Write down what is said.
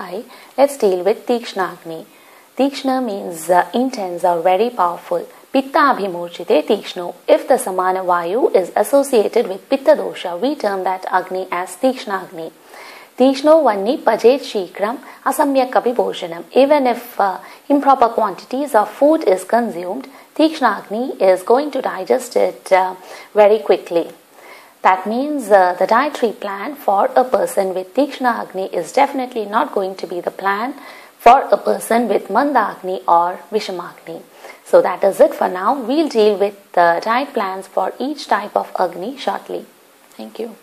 Hi, let's deal with Tikshna Agni. Tikshna means uh, intense or very powerful. Pitta abhimurchite Tikshno. If the Samana Vayu is associated with Pitta dosha, we term that Agni as Tikshna Agni. Tikshno vanni pajet shikram asamyak abhibhoshanam. Even if uh, improper quantities of food is consumed, Tikshna Agni is going to digest it uh, very quickly. That means uh, the dietary plan for a person with Tikshna Agni is definitely not going to be the plan for a person with Manda Agni or Vishamagni. So that is it for now. We'll deal with the diet plans for each type of Agni shortly. Thank you.